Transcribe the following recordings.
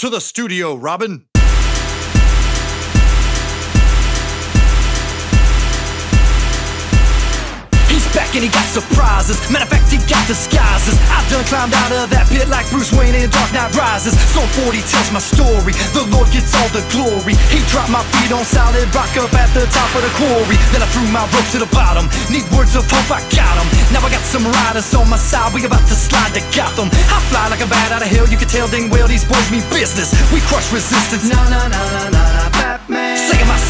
To the studio, Robin. And he got surprises. Matter of fact, he got disguises. I've done climbed out of that pit like Bruce Wayne in Dark Knight Rises. Psalm 40 tells my story. The Lord gets all the glory. He dropped my feet on solid rock up at the top of the quarry. Then I threw my rope to the bottom. Need words of hope, I got 'em. Now I got some riders on my side. We about to slide to Gotham. I fly like a bat out of hell. You can tell dang well these boys mean business. We crush resistance. Nah, nah, nah, nah, nah,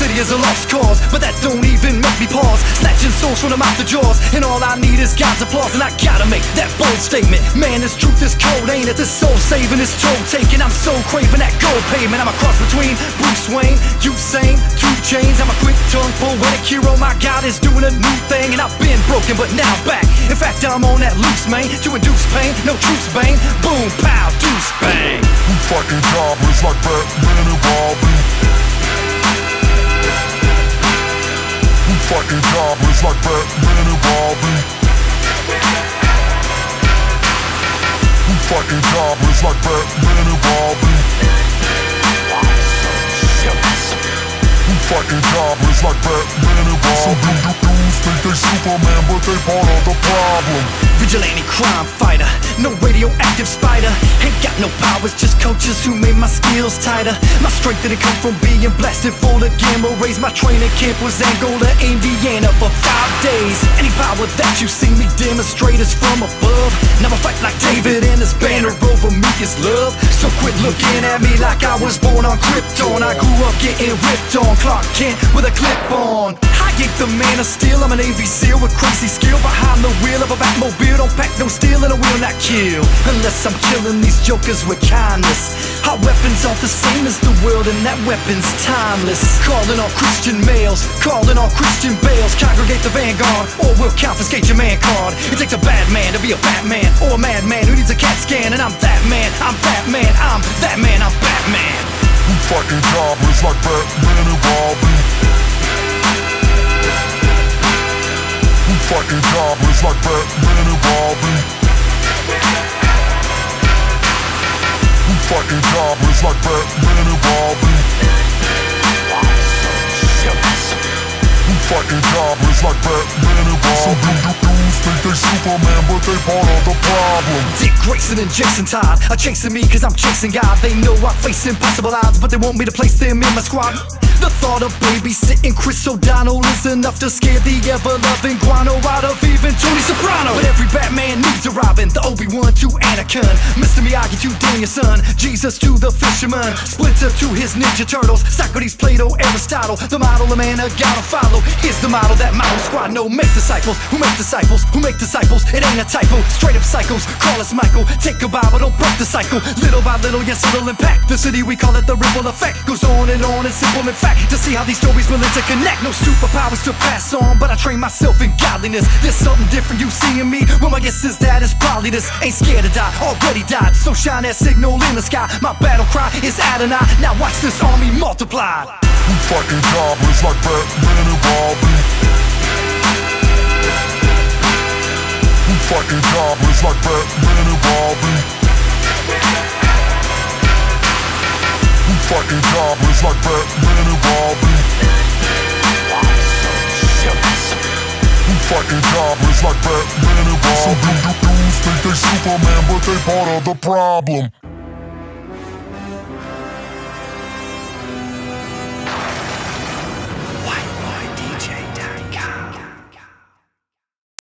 city is a lost cause, but that don't even make me pause. Snatching souls from the mouth of jaws, and all I need is God's applause. And I gotta make that bold statement. Man, this truth is cold, ain't it? This soul saving, this toll taking. I'm so craving that gold pavement. I'm a cross between Bruce Wayne, Usain, Two Chainz. I'm a quick tongue poetic hero. My God is doing a new thing, and I've been broken, but now back. In fact, I'm on that loose main to induce pain. No truce, Bane, boom, pow, deuce, bang. We fucking jobless like Batman and Robin. Fucking jobless like Batman and Robin. We fucking jobless like Batman and Robin. Some dudes think they Superman, but they part of the problem. Vigilante crime fighter, no radioactive spider. Ain't got no powers, just coaches who made my skills tighter. My strength didn't come from being blasted full of gamma rays. My training camp was Angola, Indiana for five days. Any power that you see me demonstrate is from above. Now I fight like David and his banner over me is love. So quit looking at me like I was born on Krypton. I grew up getting ripped on Clark Kent with a clip on. I ain't the man of steel, I'm an Navy SEAL with crazy skill behind the wheel of a Batmobile. Don't pack no steel and I will not kill unless I'm killing these jokers with kindness. Our weapons aren't the same as the world, and that weapon's timeless. Calling all Christian males, calling all Christian Bales. Congregate the vanguard, or we'll confiscate your man card. It takes a bad man to be a Batman, or a madman who needs a CAT scan. And I'm that man, I'm Batman, I'm that man, I'm Batman. We fucking jobless like Batman and Robin. Fucking jobless like Batman fucking jobless like Batman and Robin. We fucking jobless like Batman and Robin. Some dudes think they Superman, but they part of the problem. Dick Grayson and Jason Todd are chasing me cause I'm chasing God. They know I face impossible odds, but they want me to place them in my squad. The thought of babysitting Chris O'Donnell is enough to scare the ever-loving guano out of even Tony Soprano. But every Batman needs a Robin, the Obi-Wan to Anakin, Mr. Miyagi to Daniel-san, Jesus to the fisherman, Splinter to his Ninja Turtles, Socrates, Plato, Aristotle, the model a man a gotta follow. Here's the model that model squad know make disciples, who make disciples, who make disciples. It ain't a typo, straight up cycles. Call us Michael, take a Bible, don't break the cycle. Little by little, yes, it'll impact the city. We call it the ripple effect. Goes on and on, and simple and fact to see how these stories will interconnect. No superpowers to pass on, but I train myself in godliness. There's something different you see in me. Well, my guess is that it's probably this. Ain't scared to die, already died. So shine that signal in the sky. My battle cry is Adonai. Now watch this army multiply. We fucking jobless like Batman and Robin. We fucking jobless like Batman and Robin. Fucking jobless like Batman and Robin. We fucking jobless like Batman and Robin. Some dudes think they Superman, but they part of the problem.